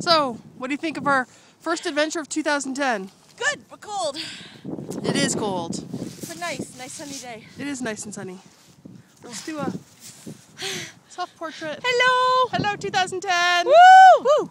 So, what do you think of our first adventure of 2010? Good, but cold. It is cold. But nice, nice sunny day. It is nice and sunny. Let's do a self portrait. Hello! Hello, 2010. Woo! Woo!